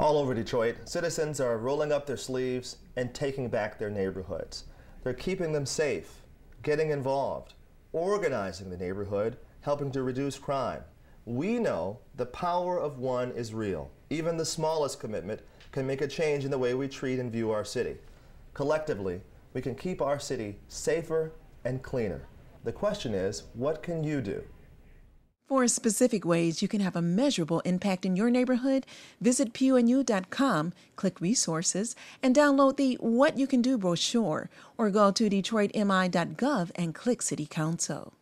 All over Detroit, citizens are rolling up their sleeves and taking back their neighborhoods. They're keeping them safe, getting involved, organizing the neighborhood, helping to reduce crime. We know the power of one is real. Even the smallest commitment can make a change in the way we treat and view our city. Collectively, we can keep our city safer and cleaner. The question is, what can you do? For specific ways you can have a measurable impact in your neighborhood, visit pughandyou.com, click Resources, and download the What You Can Do brochure, or go to DetroitMI.gov and click City Council.